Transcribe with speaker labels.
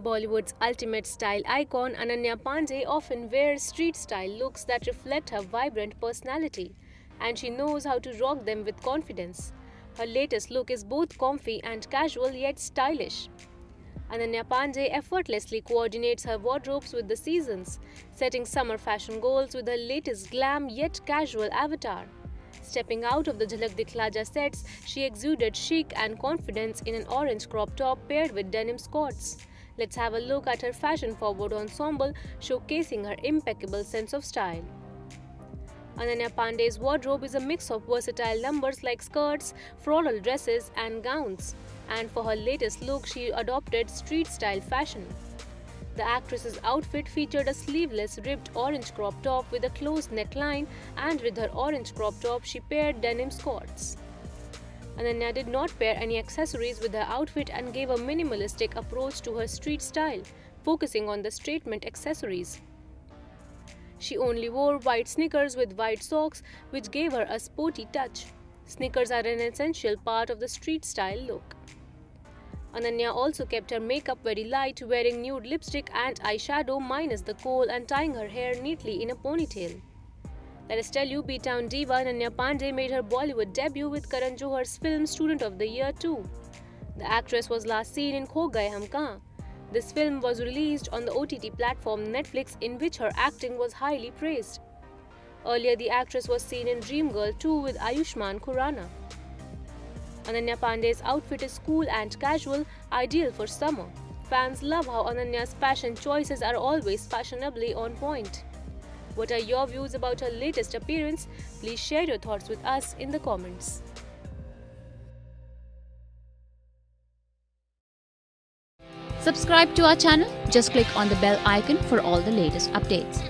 Speaker 1: Bollywood's ultimate style icon Ananya Panday often wears street style looks that reflect her vibrant personality, and she knows how to rock them with confidence. Her latest look is both comfy and casual yet stylish. Ananya Panday effortlessly coordinates her wardrobes with the seasons, setting summer fashion goals with her latest glam yet casual avatar. Stepping out of the Jhalak Dikhhla Jaa sets, she exuded chic and confidence in an orange crop top paired with denim skirts. Let's have a look at her fashion-forward ensemble showcasing her impeccable sense of style. Ananya Panday's wardrobe is a mix of versatile numbers like skirts, floral dresses and gowns and for her latest look she adopted street-style fashion. The actress's outfit featured a sleeveless ribbed orange crop top with a closed neckline and with her orange crop top she paired denim skirts. Ananya did not pair any accessories with her outfit and gave a minimalistic approach to her street style, focusing on the statement accessories. She only wore white sneakers with white socks, which gave her a sporty touch. Sneakers are an essential part of the street style look. Ananya also kept her makeup very light, wearing nude lipstick and eyeshadow minus the kohl and tying her hair neatly in a ponytail. Let us tell you, B-Town diva Ananya Panday made her Bollywood debut with Karan Johar's film Student of the Year 2. The actress was last seen in Kho Gaye Hum. This film was released on the OTT platform Netflix in which her acting was highly praised. Earlier, the actress was seen in Dreamgirl 2 with Ayushmann Khurrana. Ananya Panday's outfit is cool and casual, ideal for summer. Fans love how Ananya's fashion choices are always fashionably on point. What are your views about her latest appearance? Please share your thoughts with us in the comments.
Speaker 2: Subscribe to our channel. Just click on the bell icon for all the latest updates.